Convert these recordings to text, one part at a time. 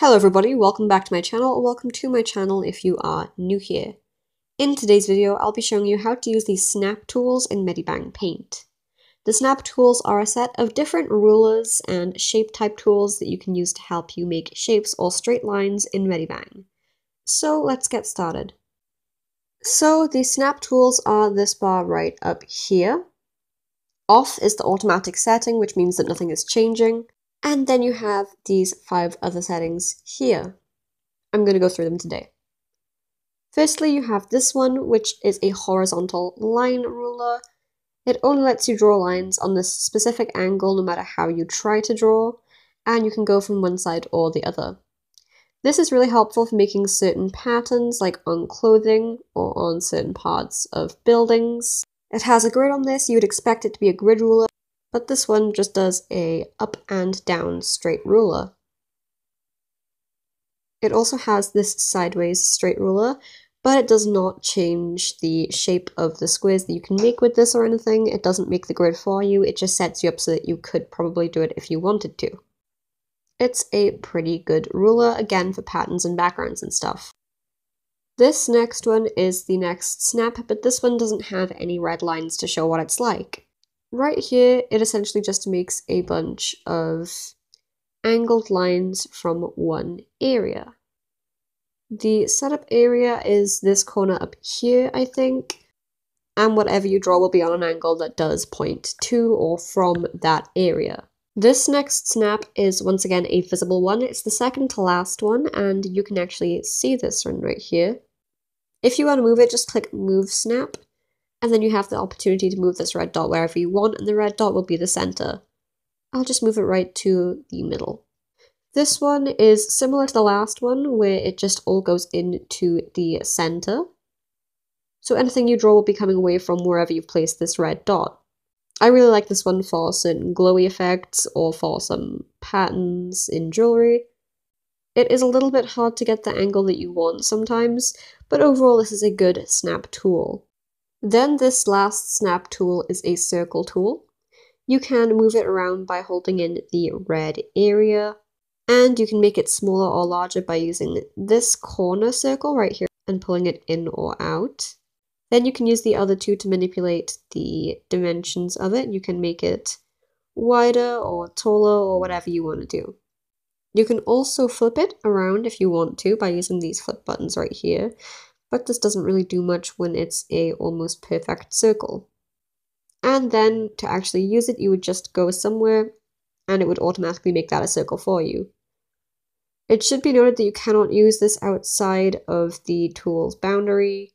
Hello everybody, welcome back to my channel, or welcome to my channel if you are new here. In today's video, I'll be showing you how to use the snap tools in Medibang Paint. The snap tools are a set of different rulers and shape type tools that you can use to help you make shapes or straight lines in Medibang. So let's get started. So the snap tools are this bar right up here. Off is the automatic setting, which means that nothing is changing. And then you have these five other settings here. I'm going to go through them today. Firstly, you have this one, which is a horizontal line ruler. It only lets you draw lines on this specific angle no matter how you try to draw, and you can go from one side or the other. This is really helpful for making certain patterns, like on clothing or on certain parts of buildings. It has a grid on this, you would expect it to be a grid ruler, but this one just does a up and down straight ruler. It also has this sideways straight ruler, but it does not change the shape of the squares that you can make with this or anything. It doesn't make the grid for you, it just sets you up so that you could probably do it if you wanted to. It's a pretty good ruler, again for patterns and backgrounds and stuff. This next one is the next snap, but this one doesn't have any red lines to show what it's like. Right here, it essentially just makes a bunch of angled lines from one area. The setup area is this corner up here, I think, and whatever you draw will be on an angle that does point to or from that area. This next snap is once again a visible one. It's the second to last one, and you can actually see this one right here. If you want to move it, just click Move Snap, and then you have the opportunity to move this red dot wherever you want, and the red dot will be the center. I'll just move it right to the middle. This one is similar to the last one, where it just all goes into the center. So anything you draw will be coming away from wherever you've placed this red dot. I really like this one for certain glowy effects or for some patterns in jewelry. It is a little bit hard to get the angle that you want sometimes, but overall this is a good snap tool. Then this last snap tool is a circle tool. You can move it around by holding in the red area, and you can make it smaller or larger by using this corner circle right here and pulling it in or out. Then you can use the other two to manipulate the dimensions of it. You can make it wider or taller or whatever you want to do. You can also flip it around if you want to by using these flip buttons right here but this doesn't really do much when it's a almost perfect circle. And then to actually use it, you would just go somewhere and it would automatically make that a circle for you. It should be noted that you cannot use this outside of the tool's boundary.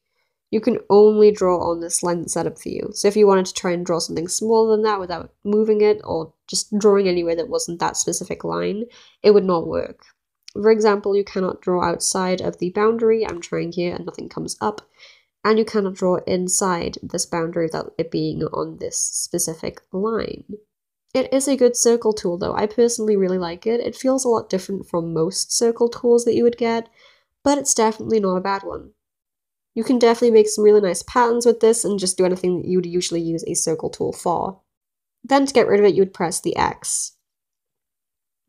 You can only draw on this line that's set up for you. So if you wanted to try and draw something smaller than that without moving it or just drawing anywhere that wasn't that specific line, it would not work. For example, you cannot draw outside of the boundary. I'm trying here and nothing comes up. And you cannot draw inside this boundary without it being on this specific line. It is a good circle tool though. I personally really like it. It feels a lot different from most circle tools that you would get, but it's definitely not a bad one. You can definitely make some really nice patterns with this and just do anything that you would usually use a circle tool for. Then to get rid of it, you would press the X.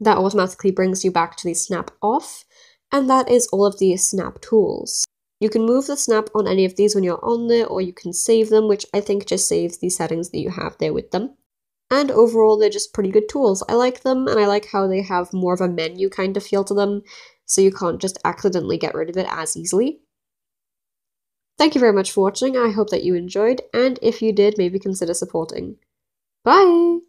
That automatically brings you back to the snap off, and that is all of the snap tools. You can move the snap on any of these when you're on there, or you can save them, which I think just saves the settings that you have there with them. And overall, they're just pretty good tools. I like them, and I like how they have more of a menu kind of feel to them, so you can't just accidentally get rid of it as easily. Thank you very much for watching, I hope that you enjoyed, and if you did, maybe consider supporting. Bye!